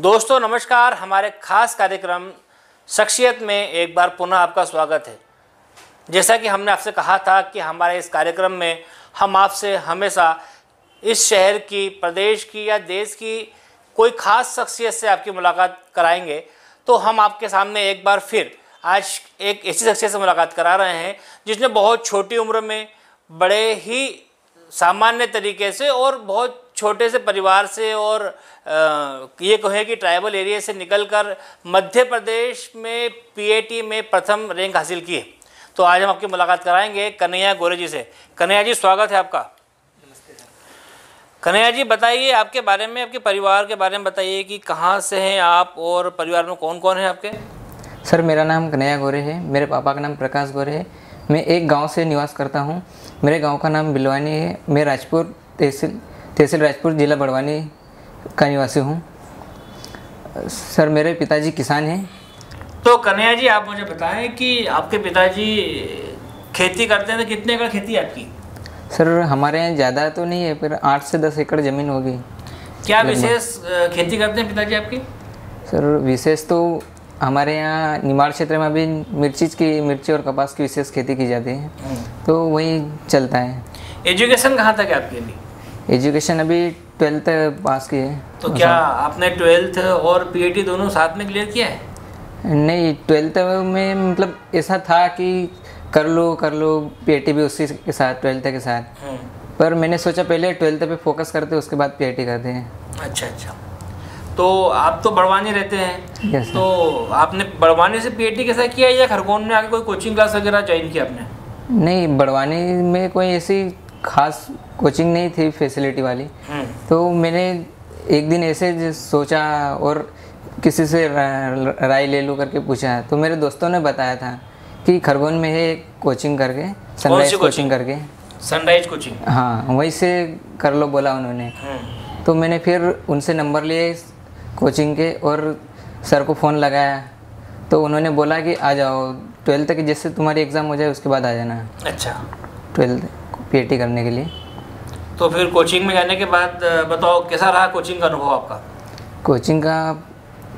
दोस्तों, नमस्कार। हमारे खास कार्यक्रम शख्सियत में एक बार पुनः आपका स्वागत है। जैसा कि हमने आपसे कहा था कि हमारे इस कार्यक्रम में हम आपसे हमेशा इस शहर की, प्रदेश की या देश की कोई ख़ास शख्सियत से आपकी मुलाकात कराएँगे। तो हम आपके सामने एक बार फिर आज एक ऐसी शख्सियत से मुलाकात करा रहे हैं, जिसने बहुत छोटी उम्र में बड़े ही सामान्य तरीके से और बहुत छोटे से परिवार से और आ, ये कहें कि ट्राइबल एरिया से निकलकर मध्य प्रदेश में पीएटी में प्रथम रैंक हासिल की है। तो आज हम आपकी मुलाकात कराएँगे कन्हैया गोरे जी से। कन्हैया जी स्वागत है आपका। कन्हैया जी बताइए आपके बारे में आपके परिवार के बारे में बताइए कि कहाँ से हैं आप और परिवार में कौन कौन है आपके? सर मेरा नाम कन्हैया गोरे है। मेरे पापा का नाम प्रकाश गोरे है। मैं एक गाँव से निवास करता हूँ। मेरे गाँव का नाम बिलवानी है। मैं राजपुर तहसील तहसील राजपुर जिला बड़वानी का निवासी हूँ। सर मेरे पिताजी किसान हैं। तो कन्हैया जी आप मुझे बताएँ कि आपके पिताजी खेती करते हैं तो कितने एकड़ खेती है आपकी? सर हमारे यहाँ ज़्यादा तो नहीं है पर आठ से दस एकड़ ज़मीन होगी। क्या विशेष खेती करते हैं पिताजी आपकी? सर विशेष तो हमारे यहाँ निमाड़ क्षेत्र में अभी मिर्ची की मिर्ची और कपास की विशेष खेती की जाती है। तो वही चलता है। एजुकेशन कहाँ तक है आपके लिए? एजुकेशन अभी ट्वेल्थ पास की है। तो क्या आपने ट्वेल्थ और पीएटी दोनों साथ में क्लियर किया है? नहीं ट्वेल्थ में मतलब ऐसा था कि कर लो कर लो पीएटी भी उसी के साथ ट्वेल्थ के साथ। पर मैंने सोचा पहले ट्वेल्थ पे फोकस करते उसके बाद पी पीएटी करते हैं। अच्छा अच्छा। तो आप तो बड़वानी रहते हैं। Yes, तो आपने बड़वानी से पीएटी साथ किया या खरगोन में आके कोई कोचिंग क्लास वगैरह ज्वाइन किया आपने? नहीं बड़वानी में कोई ऐसी खास कोचिंग नहीं थी फैसिलिटी वाली। तो मैंने एक दिन ऐसे सोचा और किसी से राय ले लूँ करके पूछा। तो मेरे दोस्तों ने बताया था कि खरगोन में है एक कोचिंग करके सनराइज कोचिंग? करके। Sunrise Coaching. हाँ वहीं से कर लो बोला उन्होंने। तो मैंने फिर उनसे नंबर लिए कोचिंग के और सर को फ़ोन लगाया। तो उन्होंने बोला कि आ जाओ ट्वेल्थ तक जैसे तुम्हारी एग्ज़ाम हो जाए उसके बाद आ जाना। अच्छा। ट्वेल्थ। पीएटी करने के लिए। तो फिर कोचिंग में जाने के बाद बताओ कैसा रहा कोचिंग का अनुभव आपका? कोचिंग का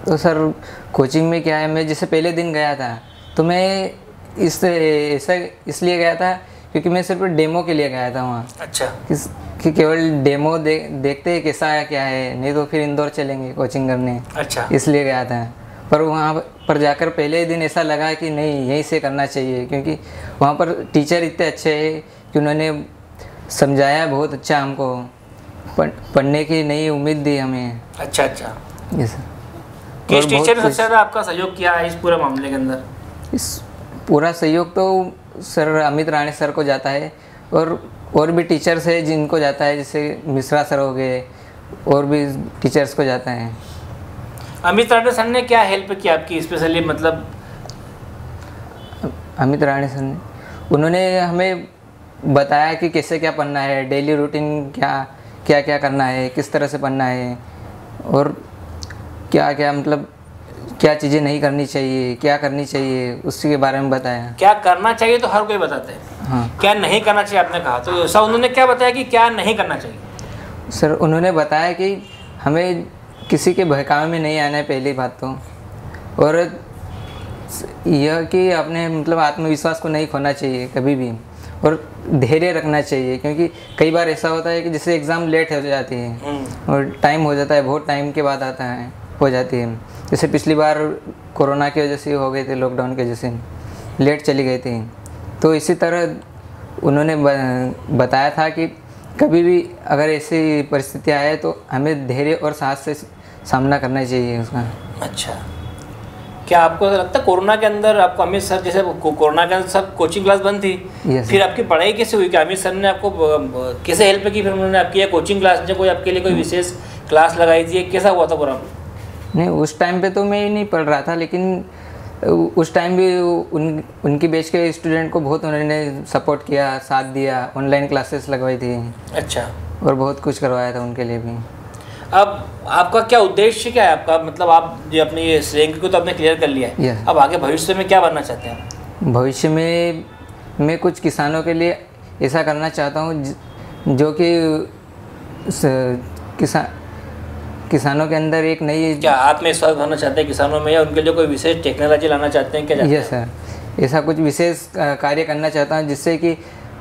तो सर कोचिंग में क्या है मैं जैसे पहले दिन गया था तो मैं इस ऐसा इसलिए गया था क्योंकि मैं सिर्फ़ डेमो के लिए गया था वहाँ। अच्छा। किस कि केवल डेमो दे, देखते हैं कैसा है क्या है नहीं तो फिर इंदौर चलेंगे कोचिंग करने। अच्छा। इसलिए गया था। पर वहाँ पर जाकर पहले दिन ऐसा लगा कि नहीं यहीं से करना चाहिए क्योंकि वहाँ पर टीचर इतने अच्छे हैं कि उन्होंने समझाया बहुत अच्छा हमको पढ़, पढ़ने की नई उम्मीद दी हमें। अच्छा अच्छा। ये सर किस टीचर ने सबसे ज़्यादा आपका सहयोग किया है इस पूरे मामले के अंदर? इस पूरा सहयोग तो सर अमित राणे सर को जाता है और और भी टीचर्स है जिनको जाता है जैसे मिश्रा सर हो गए और भी टीचर्स को जाता है। अमित राणे सर ने क्या हेल्प की आपकी स्पेशली मतलब? अमित राणे सर ने? उन्होंने हमें बताया कि कैसे क्या पढ़ना है डेली रूटीन क्या क्या क्या करना है किस तरह से पढ़ना है और क्या क्या मतलब क्या चीज़ें नहीं करनी चाहिए क्या करनी चाहिए उसी के बारे में बताया। क्या करना चाहिए तो हर कोई बताते हैं। हाँ। क्या नहीं करना चाहिए आपने कहा तो सर उन्होंने क्या बताया कि क्या नहीं करना चाहिए? सर उन्होंने बताया कि हमें किसी के बहकावे में नहीं आना है पहली बात तो। और यह कि अपने मतलब आत्मविश्वास को नहीं खोना चाहिए कभी भी। और धैर्य रखना चाहिए क्योंकि कई बार ऐसा होता है कि जैसे एग्ज़ाम लेट हो जाती है और टाइम हो जाता है बहुत टाइम के बाद आता है हो जाती है। जैसे पिछली बार कोरोना की वजह से हो गए थे लॉकडाउन की वजह से लेट चली गई थी। तो इसी तरह उन्होंने बताया था कि कभी भी अगर ऐसी परिस्थिति आए तो हमें धैर्य और साहस से सामना करना चाहिए उसका। अच्छा। क्या आपको ऐसा लगता है कोरोना के अंदर आपको अमित सर जैसे कोरोना के अंदर सब कोचिंग क्लास बंद थी? Yes, फिर आपकी पढ़ाई कैसे हुई कि अमित सर ने आपको कैसे हेल्प की? फिर उन्होंने आपकी कोचिंग क्लास ने कोई आपके लिए कोई विशेष क्लास लगाई थी? कैसा हुआ था पूरा नहीं उस टाइम पे तो मैं ही नहीं पढ़ रहा था लेकिन उस टाइम भी उन उनकी बैच के स्टूडेंट को बहुत उन्होंने सपोर्ट किया साथ दिया ऑनलाइन क्लासेस लगवाई थी। अच्छा। और बहुत कुछ करवाया था उनके लिए भी। अब आपका क्या उद्देश्य क्या है आपका? मतलब आप जो अपनी ये रैंक को तो आपने क्लियर कर लिया है। अब आगे भविष्य में क्या बनना चाहते हैं भविष्य में मैं कुछ किसानों के लिए ऐसा करना चाहता हूँ जो कि किसान किसानों के अंदर एक नई क्या आत्मविश्वास भरना चाहते हैं किसानों में या उनके लिए कोई विशेष टेक्नोलॉजी लाना चाहते हैं क्या यस सर। ऐसा कुछ विशेष कार्य करना चाहता हूँ जिससे कि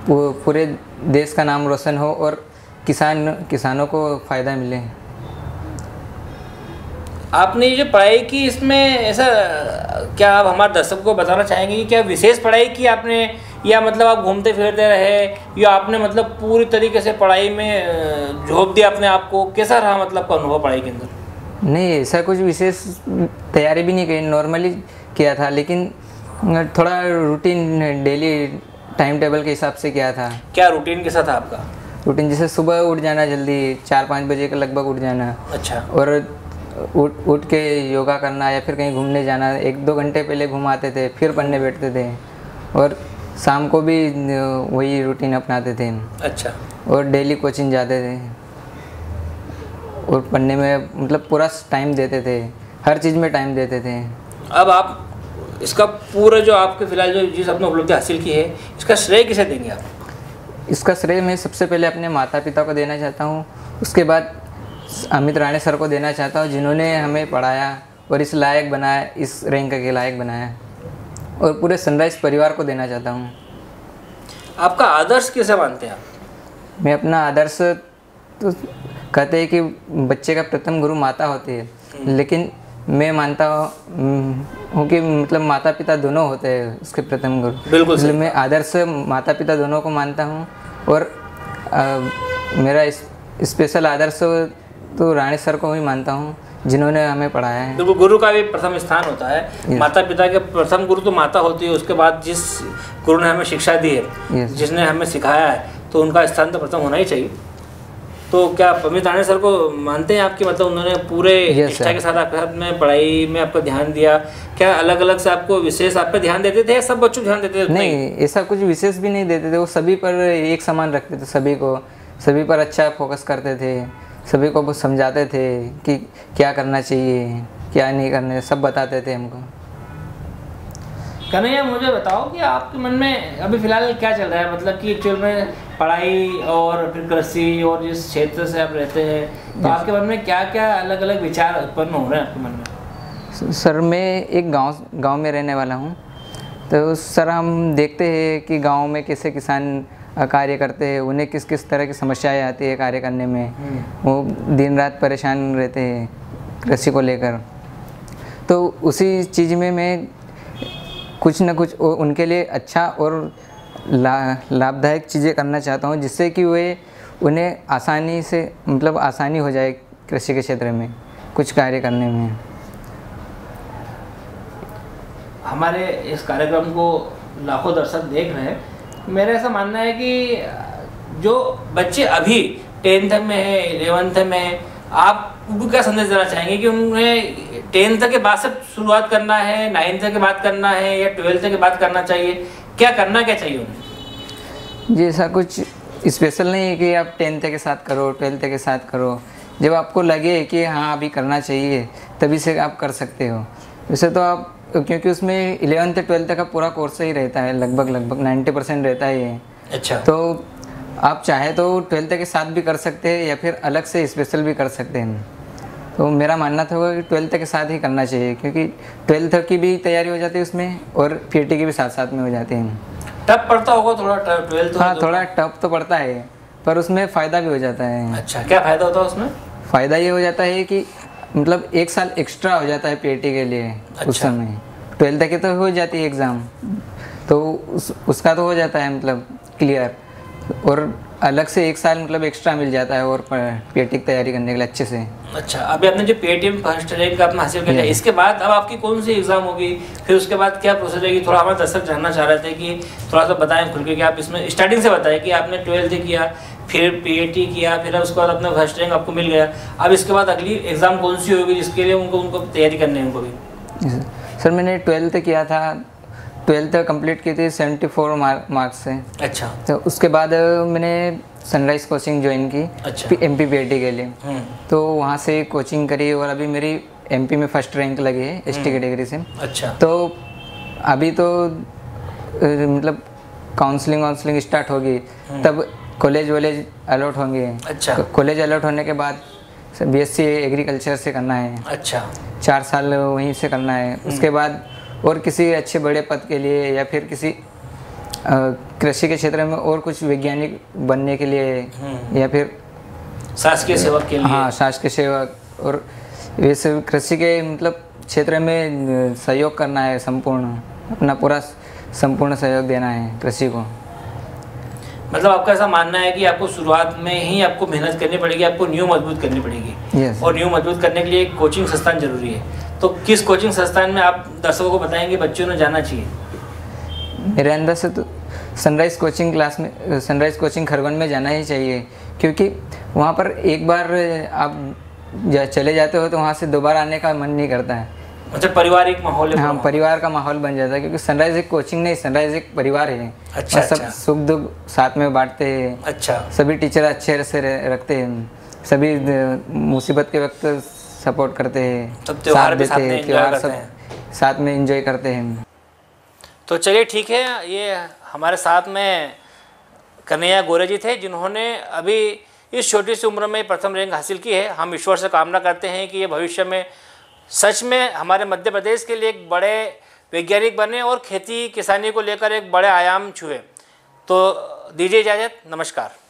पूरे देश का नाम रोशन हो और किसान किसानों को फ़ायदा मिले। आपने ये जो पढ़ाई की इसमें ऐसा क्या आप हमारे दर्शक को बताना चाहेंगे कि क्या विशेष पढ़ाई की आपने या मतलब आप घूमते फिरते रहे या आपने मतलब पूरी तरीके से पढ़ाई में झोंक दिया अपने आप को कैसा रहा मतलब का अनुभव पढ़ाई के अंदर? नहीं ऐसा कुछ विशेष तैयारी भी नहीं की नॉर्मली किया था लेकिन थोड़ा रूटीन डेली टाइम टेबल के हिसाब से किया था। क्या रूटीन कैसा था आपका? रूटीन जैसे सुबह उठ जाना जल्दी चार पाँच बजे के लगभग उठ जाना। अच्छा। और उठ उठ के योगा करना या फिर कहीं घूमने जाना एक दो घंटे पहले घुमाते थे फिर पढ़ने बैठते थे। और शाम को भी वही रूटीन अपनाते थे अच्छा। और डेली कोचिंग जाते थे। और पढ़ने में मतलब पूरा टाइम देते थे। हर चीज़ में टाइम देते थे। अब आप इसका पूरा जो आपके फ़िलहाल जो जिस आपने उपलब्धि हासिल की है इसका श्रेय किसे देंगे आप? इसका श्रेय मैं सबसे पहले अपने माता पिता को देना चाहता हूँ। उसके बाद अमित राणे सर को देना चाहता हूँ जिन्होंने हमें पढ़ाया और इस लायक बनाया इस रैंक के लायक बनाया। और पूरे सनराइज परिवार को देना चाहता हूँ। आपका आदर्श कैसे मानते हैं आप? मैं अपना आदर्श तो कहते हैं कि बच्चे का प्रथम गुरु माता होती है। लेकिन मैं मानता हूँ हूँ कि मतलब माता पिता दोनों होते हैं उसके प्रथम गुरु। बिल्कुल। इसलिए मैं आदर्श माता पिता दोनों को मानता हूँ और अ, मेरा स्पेशल आदर्श तो रानी सर को ही मानता हूँ। जिन्होंने हमें पढ़ाया है। देखो गुरु का भी प्रथम स्थान होता है। माता पिता के प्रथम गुरु तो माता होती है उसके बाद जिस गुरु ने हमें शिक्षा दी है जिसने हमें सिखाया है तो उनका स्थान तो प्रथम होना ही चाहिए। तो क्या अमित राणे सर को मानते हैं आपकी मतलब उन्होंने पूरे sir. के साथ आपके साथ में पढ़ाई में आपका ध्यान दिया? क्या अलग अलग से आपको विशेष आप पे ध्यान देते थे या सब बच्चों ध्यान देते थे? नहीं ऐसा कुछ विशेष भी नहीं देते थे। वो सभी पर एक समान रखते थे सभी को। सभी पर अच्छा फोकस करते थे। सभी को वो समझाते थे कि क्या करना चाहिए क्या नहीं करना सब बताते थे हमको। कन्हैया मुझे बताओ कि आपके मन में अभी फ़िलहाल क्या चल रहा है? मतलब कि एक्चुअल में पढ़ाई और फिर कृषि और जिस क्षेत्र से आप रहते हैं तो आपके मन में क्या क्या अलग अलग विचार उत्पन्न हो रहे हैं आपके मन में? सर मैं एक गाँव गाँव में रहने वाला हूँ। तो सर हम देखते हैं कि गाँव में कैसे किसान कार्य करते हैं उन्हें किस किस तरह की समस्याएँ आती है कार्य करने में वो दिन रात परेशान रहते हैं कृषि को लेकर। तो उसी चीज़ में मैं कुछ ना कुछ उनके लिए अच्छा और ला लाभदायक चीज़ें करना चाहता हूँ जिससे कि वे उन्हें आसानी से मतलब आसानी हो जाए कृषि के क्षेत्र में कुछ कार्य करने में। हमारे इस कार्यक्रम को लाखों दर्शक देख रहे हैं। मेरा ऐसा मानना है कि, जो बच्चे अभी टेंथ में है इलेवेंथ में है, आप उनको क्या संदेश देना चाहेंगे कि उन्हें टेंथ के बाद से शुरुआत करना है नाइन्थ के बाद करना है, या ट्वेल्थ के बाद करना चाहिए? क्या करना, क्या चाहिए उन्हें? जी, ऐसा कुछ स्पेशल नहीं है कि आप टेंथ के साथ करो ट्वेल्थ के साथ करो। जब आपको लगे कि हाँ अभी करना चाहिए, तभी से आप कर सकते हो। वैसे तो आप क्योंकि उसमें इलेवंथ ट्वेल्थ का पूरा कोर्स ही रहता है लगभग लगभग नाइन्टी परसेंट रहता है ये अच्छा। तो आप चाहे तो ट्वेल्थ के साथ भी कर सकते हैं या फिर अलग से स्पेशल भी कर सकते हैं। तो मेरा मानना था कि ट्वेल्थ के साथ ही करना चाहिए क्योंकि ट्वेल्थ की भी तैयारी हो जाती है उसमें और पी की भी साथ साथ में हो जाती है। टफ पड़ता होगा थोड़ा ट्वेल्थ हाँ थोड़ा टफ तो पड़ता है पर उसमें फ़ायदा भी हो जाता है। अच्छा क्या फ़ायदा होता है उसमें? फ़ायदा ये हो जाता है कि मतलब एक साल एक्स्ट्रा हो जाता है पीटी के लिए अच्छा। उस। समय ट्वेल्थ की तो हो जाती है एग्ज़ाम तो उस उसका तो हो जाता है मतलब क्लियर और अलग से एक साल मतलब एक्स्ट्रा मिल जाता है और पीटी की तैयारी करने के लिए अच्छे से। अच्छा अभी आपने जो पेटीएम फ़र्स्ट रैंक का अपना हासिल कर लिया इसके बाद अब आपकी कौन सी एग्ज़ाम होगी? फिर उसके बाद क्या प्रोसेस रहेगी? थोड़ा हमारे दर्शक जानना चाह रहे थे कि थोड़ा सा बताएँ खुल के कि आप इसमें स्टार्टिंग से बताएँ कि आपने ट्वेल्थ किया फिर पीएटी किया फिर उसके बाद अपना फ़र्स्ट रैंक आपको मिल गया। अब इसके बाद अगली एग्ज़ाम कौन सी होगी जिसके लिए उनको उनको तैयारी करनी है उनको भी? सर मैंने ट्वेल्थ किया था। ट्वेल्थ कंप्लीट की थी सेवेंटी फोर मार्क्स से। अच्छा। तो उसके बाद मैंने सनराइज कोचिंग ज्वाइन की अच्छा। एम पी के लिए। हम्म। तो वहाँ से कोचिंग करी और अभी मेरी एमपी में फ़र्स्ट रैंक लगी है एस टी कैटेगरी से। अच्छा। तो अभी तो मतलब काउंसलिंग वाउंसलिंग स्टार्ट होगी। तब कॉलेज वॉलेज अलॉट होंगे। अच्छा। कॉलेज अलॉट होने के बाद बी एस सी एग्रीकल्चर से करना है। अच्छा। चार साल वहीं से करना है। उसके बाद और किसी अच्छे बड़े पद के लिए या फिर किसी कृषि के क्षेत्र में और कुछ वैज्ञानिक बनने के लिए या फिर शासकीय सेवक के लिए। हाँ शासकीय सेवक और वैसे कृषि के मतलब क्षेत्र में सहयोग करना है संपूर्ण। अपना पूरा संपूर्ण सहयोग देना है कृषि को। मतलब आपका ऐसा मानना है कि आपको शुरुआत में ही आपको मेहनत करनी पड़ेगी आपको न्यू मज़बूत करनी पड़ेगी। यस और न्यू मज़बूत करने के लिए एक कोचिंग संस्थान ज़रूरी है। तो किस कोचिंग संस्थान में आप दर्शकों को बताएँगे बच्चों ने जाना चाहिए? मेरे अंदर से तो सनराइज कोचिंग क्लास में सनराइज कोचिंग खरगोन में जाना ही चाहिए। क्योंकि वहाँ पर एक बार आप जा, चले जाते हो तो वहाँ से दोबारा आने का मन नहीं करता है। मतलब पारिवारिक माहौल है हाँ परिवार का माहौल बन जाता है क्योंकि सनराइज एक कोचिंग नहीं सनराइज एक परिवार है। अच्छा, और सब अच्छा। सुख दुख साथ में बांटते हैं। अच्छा। सभी टीचर अच्छे से रखते हैं। सभी मुसीबत के वक्त सपोर्ट करते हैं। सब त्योहार भी साथ में enjoy त्योहार करते सब हैं। साथ में एंजॉय करते हैं। तो चलिए ठीक है ये हमारे साथ में कन्हैया गोरे जी थे जिन्होंने अभी इस छोटी सी उम्र में प्रथम रैंक हासिल की है। हम ईश्वर से कामना करते हैं कि ये भविष्य में सच में हमारे मध्य प्रदेश के लिए एक बड़े वैज्ञानिक बने और खेती किसानी को लेकर एक बड़े आयाम छुए। तो दीजिए इजाज़त, नमस्कार।